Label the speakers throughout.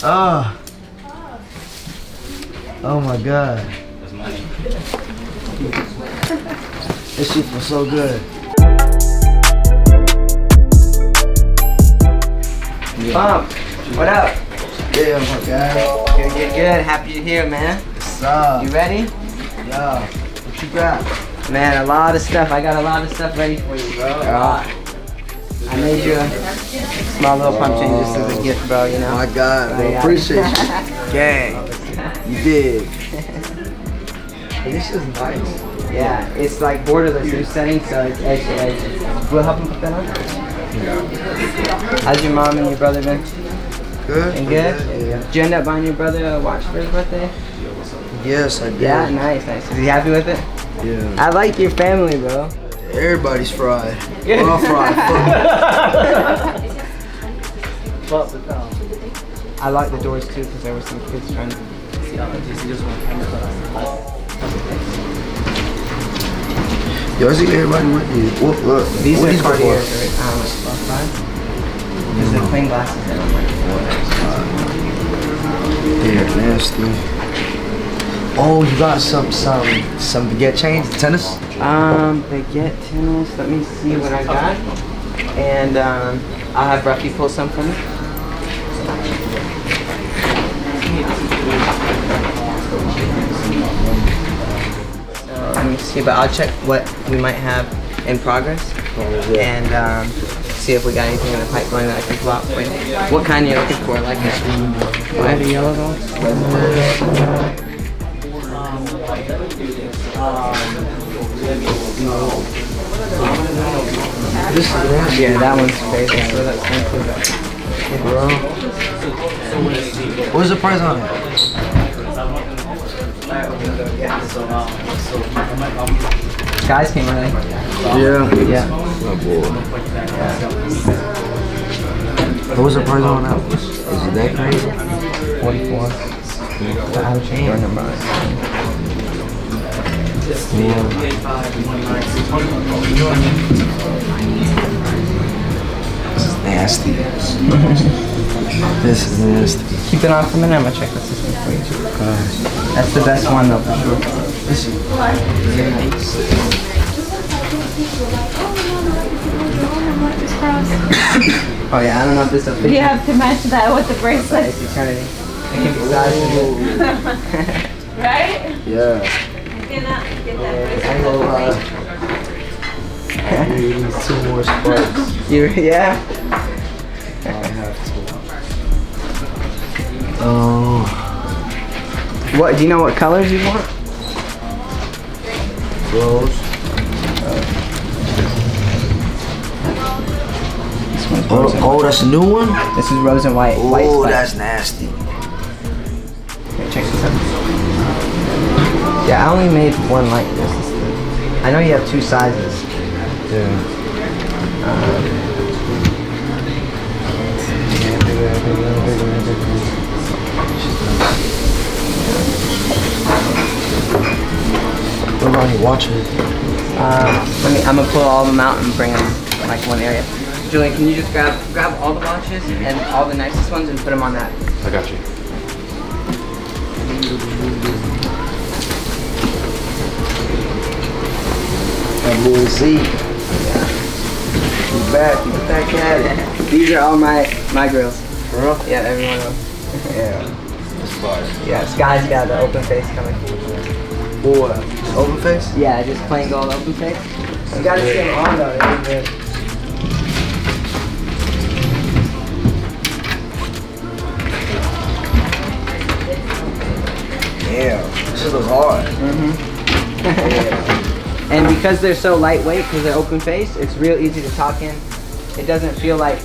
Speaker 1: Ah. Oh my god.
Speaker 2: That's money.
Speaker 1: This shit feels so good.
Speaker 3: Pump, what up?
Speaker 1: Yeah, my.
Speaker 3: Good, good, good. Happy you're here, man.
Speaker 1: What's up?
Speaker 3: You ready?
Speaker 1: Yeah. What you got?
Speaker 3: Man, a lot of stuff. I got a lot of stuff ready for you, bro. A lot. I made you a small little pumpkin just as a gift, bro, you
Speaker 1: Oh
Speaker 3: know?
Speaker 1: my god,
Speaker 3: Oh,
Speaker 1: bro.
Speaker 3: yeah.
Speaker 1: Appreciate you. Gang. You did. Hey, this is nice.
Speaker 3: Yeah, it's like borderless new setting, so it's edge to edge. We'll help him put that on. How's your mom and your brother been?
Speaker 1: Good?
Speaker 3: Been good?
Speaker 1: Yeah.
Speaker 3: Did you end up buying your brother a watch for his birthday?
Speaker 1: Yes, I did.
Speaker 3: Yeah, nice, nice. Is he happy with it?
Speaker 1: Yeah.
Speaker 3: I like your family, bro.
Speaker 1: Everybody's fried.
Speaker 3: Yeah.
Speaker 1: We're all fried. Fuck.
Speaker 3: I like the doors too because there were some kids trying to see all the just
Speaker 1: Yo, I see everybody with you. What, what,
Speaker 3: These
Speaker 1: what
Speaker 3: are
Speaker 1: these go
Speaker 3: right? How much? About five? Because they're mm. plain glasses. They don't like
Speaker 1: They're nasty. Oh, you got some, some, some baguette chains, tennis?
Speaker 3: Um, baguette tennis. Let me see what I got. And um, I'll have Ruffy pull some for me. So let me see, but I'll check what we might have in progress and um, see if we got anything in the pipeline that I can pull out for you. What kind are you looking for? Like a white or yellow though?
Speaker 1: Is
Speaker 3: Yeah, that one's that's expensive.
Speaker 1: bro. What's the price on it?
Speaker 3: Guys came early.
Speaker 1: Yeah.
Speaker 3: Yeah.
Speaker 1: Oh boy. What was the price on that? one? It that crazy?
Speaker 3: 44. But I would check your number.
Speaker 1: This is nasty. this is nasty.
Speaker 3: Keep it on for a minute. I'm gonna check the system for you. That's the best one though, for sure. Oh yeah, I don't know if this will fit.
Speaker 4: You have to match that with the bracelet,
Speaker 3: It's eternity. It can be sized.
Speaker 4: right?
Speaker 1: Yeah.
Speaker 4: Get that, get that
Speaker 1: I ain't gonna. I need two more sparks.
Speaker 3: You yeah.
Speaker 1: I have to. Oh,
Speaker 3: What? Do you know what colors you want?
Speaker 1: rose.
Speaker 3: This
Speaker 1: Oh, oh, that's a new one?
Speaker 3: This is rose and white. white
Speaker 1: Oh,
Speaker 3: spike.
Speaker 1: that's nasty.
Speaker 3: Yeah, I only made one like this. This is the- I know you have two sizes.
Speaker 1: Yeah. What about you watching?
Speaker 3: Um, let me. I'm gonna pull all of them out and bring them in, like one area. Julian, can you just grab grab all the watches and all the nicest ones and put them on that?
Speaker 2: I got you.
Speaker 1: That Louis Z. You back, you back at it.
Speaker 3: These are all my my grills.
Speaker 1: Bro.
Speaker 3: Yeah, every one of them.
Speaker 1: Yeah. That's fire.
Speaker 3: Yeah, Sky's got the open face coming.
Speaker 1: Boy, open face?
Speaker 3: Yeah, just plain gold open face. You gotta see them on though.
Speaker 1: Damn. This shit looks hard. Mm-hmm.
Speaker 3: And because they're so lightweight, because they're open face, it's real easy to talk in. It doesn't feel like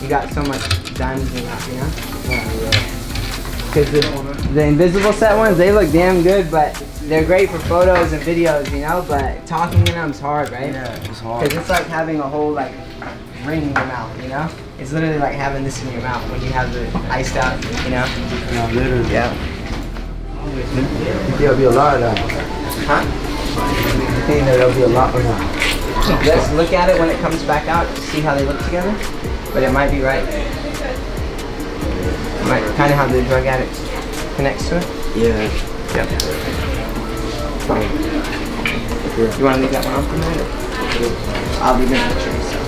Speaker 3: you got so much diamonds in it, you know? Because the, the invisible set ones, they look damn good, but they're great for photos and videos, you know? But talking in them's hard, right?
Speaker 1: Yeah, it's hard.
Speaker 3: Because it's like having a whole like ring in your mouth, you know? It's literally like having this in your mouth when you have the iced out, you know?
Speaker 1: Yeah, literally.
Speaker 3: Yeah.
Speaker 1: There'll be a lot of that.
Speaker 3: Huh?
Speaker 1: I think that there'll be a lot of that.
Speaker 3: Let's look at it when it comes back out to see how they look together. But it might be right. It might, kind of how the drug addict connects to it.
Speaker 1: Yeah.
Speaker 3: Yep. You want to leave that one on for a minute? I'll leave it in the tree, so.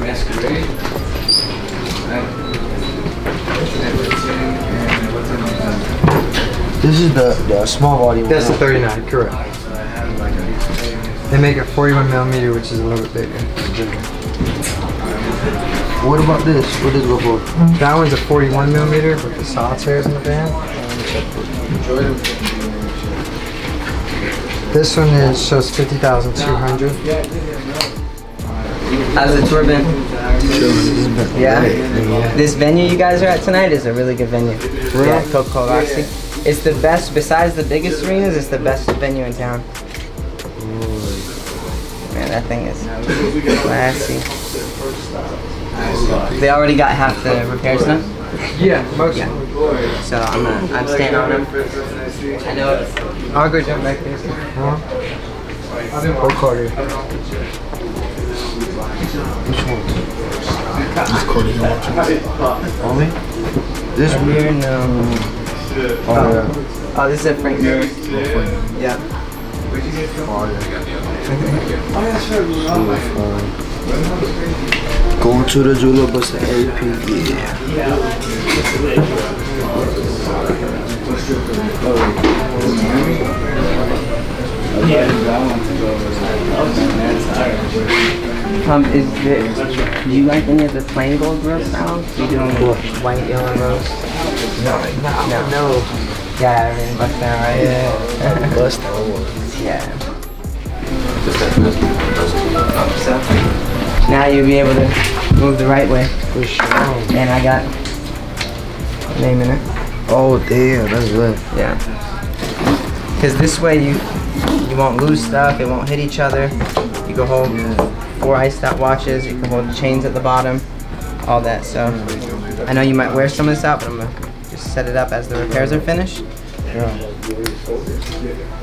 Speaker 2: Masquerade.
Speaker 1: This is the, the small volume.
Speaker 5: That's the 39, correct. They make it 41 millimeter, which is a little bit bigger.
Speaker 1: What about this? What does it go for?
Speaker 5: That one's a 41 millimeter with the solitaires in the band. This one is shows 50,200.
Speaker 3: How's the tour been? Yeah? This venue you guys are at tonight is a really good venue. Yeah, Coca-Cola Roxy. It's the best, besides the biggest arenas, it's the best venue in town. Man, that thing is classy. They already got half the repairs done,
Speaker 5: Yeah, most
Speaker 3: Yeah. so I'm gonna, I'm staying on them. I know it's,
Speaker 5: I'll go jump back there. Huh? Or Carter.
Speaker 1: Which one? Only? This one?
Speaker 3: here, no.
Speaker 1: Oh, yeah.
Speaker 3: Oh, this is a Franck Muller. Yeah.
Speaker 1: Going to the jeweler, but the AP, yeah.
Speaker 3: Um, is it, do you like any of the plain gold rose styles? You doing white, yellow, rose?
Speaker 1: No, no, no. no.
Speaker 3: Yeah, I mean, bust down, right?
Speaker 1: Yeah. Bust.
Speaker 3: Yeah. Now you'll be able to move the right way.
Speaker 1: For sure.
Speaker 3: And I got name in it.
Speaker 1: Oh, damn, that's good.
Speaker 3: Yeah. Because this way you you won't lose stuff, it won't hit each other. You can hold four iced out watches, you can hold chains at the bottom, all that. So I know you might wear some of this out, but I'm gonna just set it up as the repairs are finished.
Speaker 1: Yeah.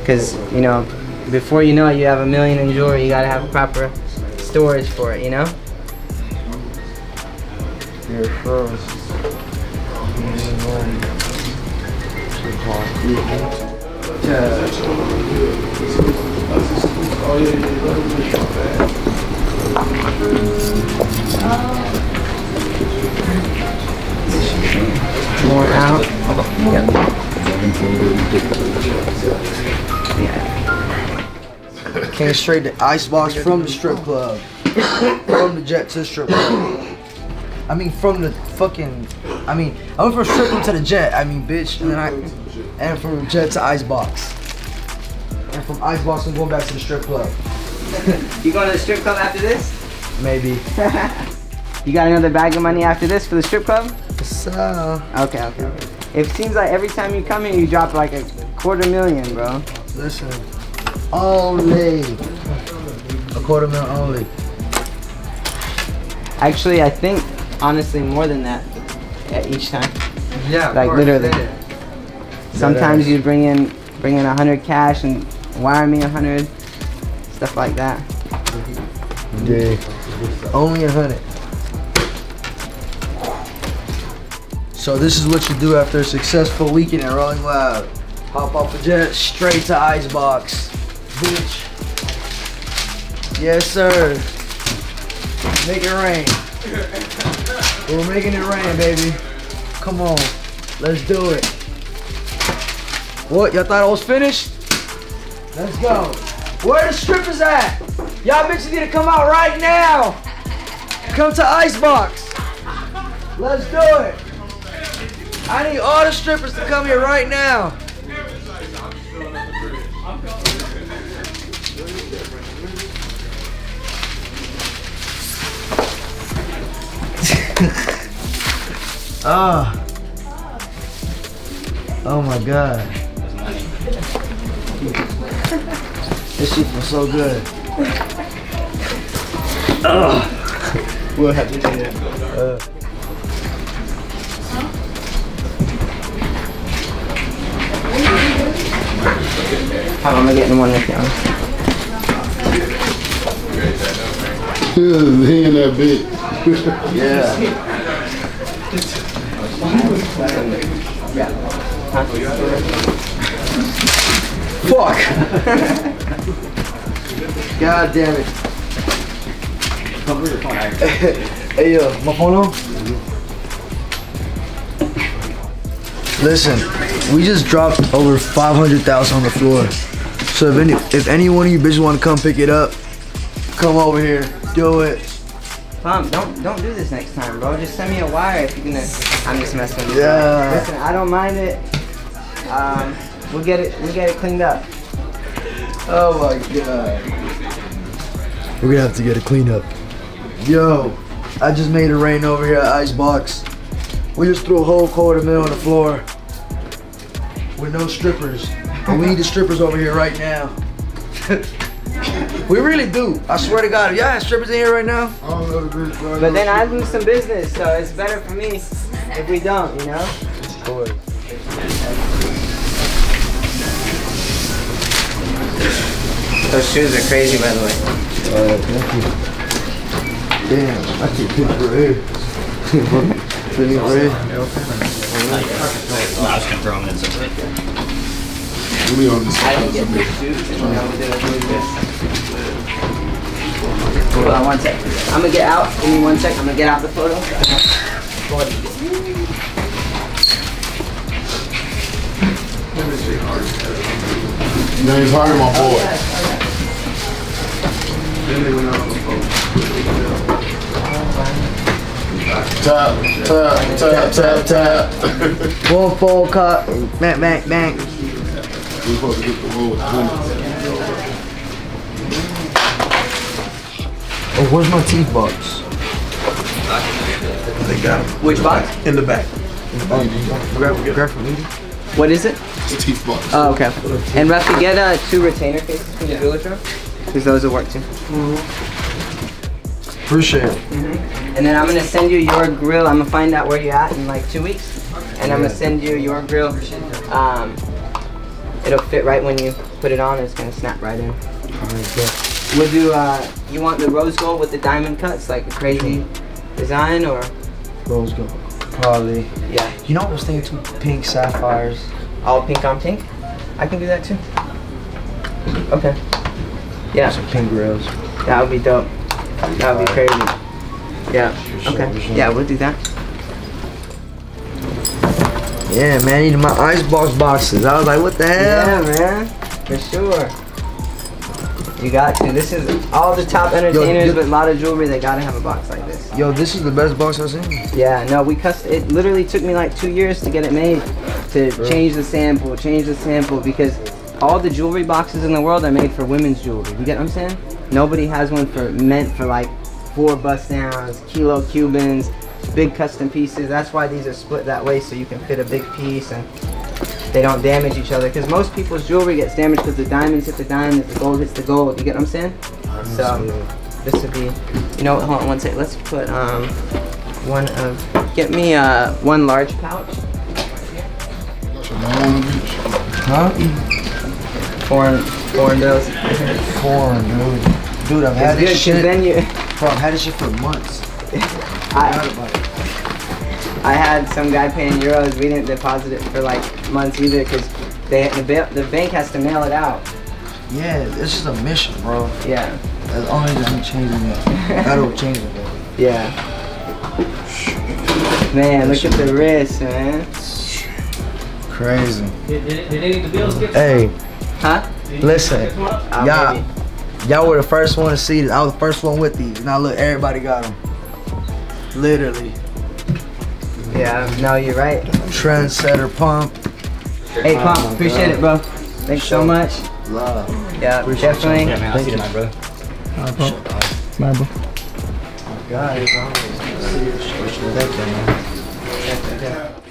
Speaker 3: Because, you know, before you know it, you have a million in jewelry, you gotta have proper storage for it, you know?
Speaker 1: Here first.
Speaker 3: More out. Yep. Yeah.
Speaker 1: Came straight to Icebox from the strip club. from the jet to the strip club. I mean, from the fucking. I mean, I went from strip club to the jet. I mean, bitch, and then I, and from jet to Icebox, and from Icebox I'm going back to the strip club.
Speaker 3: You going to the strip club after this?
Speaker 1: Maybe.
Speaker 3: You got another bag of money after this for the strip club?
Speaker 1: So,
Speaker 3: Okay, okay. okay. It seems like every time you come here, you drop like a quarter million, bro.
Speaker 1: listen, only a quarter million only.
Speaker 3: Actually, I think honestly more than that at each time.
Speaker 5: Yeah,
Speaker 3: Like, literally.
Speaker 5: yeah.
Speaker 3: Sometimes you bring in bring in a hundred cash and wire me a hundred, stuff like that. Mm-hmm.
Speaker 1: Yeah. Only a hundred. So this is what you do after a successful weekend at Rolling Loud. Hop off a jet straight to Icebox. Bitch. Yes, sir. Make it rain. We're making it rain, baby. Come on. Let's do it. What? Y'all thought I was finished? Let's go. Where the strippers at? Y'all bitches need to come out right now. Come to Icebox. Let's do it. I need all the strippers to come here right now. Ah. Oh my god. This shit feels so good.
Speaker 3: We'll have to do that. How am I getting one with you?
Speaker 5: he in that bit.
Speaker 1: Yeah. Fuck. God damn it. hey yo, my phone on? Listen, we just dropped over 500,000 on the floor. So if any if any one of you bitches want to come pick it up, come over here, do it.
Speaker 3: Mom, don't don't do this next time, bro. Just send me a wire if you're gonna. I'm just messing with you.
Speaker 1: Yeah.
Speaker 3: Listen, I don't mind it. Um, we'll get it. We'll get it cleaned up.
Speaker 1: Oh my god. We're gonna have to get it cleaned up. Yo, I just made it rain over here at Icebox. We just threw a whole quarter mil on the floor with no strippers. And we need the strippers over here right now. we really do. I swear to God. If y'all have strippers in here right now,
Speaker 5: I don't know the bro.
Speaker 3: But then I lose some business, so it's better for me if we don't, you know. Those shoes are crazy, by the way.
Speaker 1: Uh, thank you. Damn, I pinch for air. Pinch for air.
Speaker 2: I was gonna throw them in some.
Speaker 5: We on this.
Speaker 3: I didn't get the shoes, now. Hold on one sec. I'm gonna get out. Give me one sec. I'm gonna get out the photo.
Speaker 5: Name's Hardy, my boy. Tap, tap, tap, tap, tap.
Speaker 1: One full cut. Bang, bang, bang.
Speaker 5: We supposed to get the roll with twenty.
Speaker 1: Oh, where's my teeth box?
Speaker 6: They got them
Speaker 3: Which box?
Speaker 6: in the back.
Speaker 1: Grab, grab from me.
Speaker 3: What is it?
Speaker 5: It's teeth box.
Speaker 3: Oh, okay. And Rusty, get uh, two retainer cases from the jeweler shop. Because those will work too.
Speaker 1: Appreciate it.
Speaker 3: And then I'm gonna send you your grill. I'm gonna find out where you're at in like two weeks, and I'm gonna send you your grill. Um, it'll fit right when you put it on. It's gonna snap right in. We'll do. Uh, you want the rose gold with the diamond cuts, like a crazy design, or
Speaker 1: Rose gold. Probably.
Speaker 3: yeah,
Speaker 1: You know what I was thinking too? Pink sapphires.
Speaker 3: all pink on pink? I can do that too. Okay. Yeah,
Speaker 1: Some grills.
Speaker 3: that would be dope. That would be crazy. Yeah. Okay. Yeah, we'll do that.
Speaker 1: Yeah, man, needed my icebox boxes. I was like, what the hell?
Speaker 3: Yeah, man, for sure. You got to. This is all the top entertainers
Speaker 1: yo-
Speaker 3: with a lot of jewelry. They gotta have a box like this.
Speaker 1: Yo, this is the best box I've seen.
Speaker 3: Yeah, no, we cust. It literally took me like two years to get it made, to change the sample, change the sample because all the jewelry boxes in the world are made for women's jewelry. You get what I'm saying? Nobody has one for meant for like four bust downs, kilo Cubans, big custom pieces. That's why these are split that way so you can fit a big piece and they don't damage each other. Because most people's jewelry gets damaged because the diamonds hit the diamonds, the gold hits the gold. You get what I'm saying? So this would be, you know, what, hold on one second. Let's put um one of, get me uh one large pouch,
Speaker 5: That's your mom on the beach.
Speaker 1: Huh?
Speaker 3: Foreign foreign bills.
Speaker 1: Foreign, dude. Dude, I've had
Speaker 3: It's good
Speaker 1: shit.
Speaker 3: then you,
Speaker 1: Bro, I've had this shit for months.
Speaker 3: I,
Speaker 1: Forgot about it.
Speaker 3: I had some guy paying euros. We didn't deposit it for like months either because they the, ba- the bank has to mail it out.
Speaker 1: Yeah, it's just a mission, bro.
Speaker 3: Yeah,
Speaker 1: As long as I'm changing it. That'll change it, bro.
Speaker 3: yeah. Man, look at the wrist, man.
Speaker 1: Crazy.
Speaker 6: Did, did, did any of the bills get
Speaker 1: Hey,
Speaker 3: Huh?
Speaker 1: listen.
Speaker 3: Oh,
Speaker 1: Y'all, y'all were the first one to see this. I was the first one with these. Now look, everybody got them. Literally.
Speaker 3: Yeah, no, you're right.
Speaker 1: Trendsetter pump.
Speaker 3: Hey, Pump, appreciate it, bro. Thanks so much.
Speaker 1: Love.
Speaker 3: Yeah, definitely.
Speaker 2: Yeah, man, I'll see you tonight, brother.
Speaker 1: Guys, I'm serious. Thank you, man.